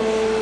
Oh.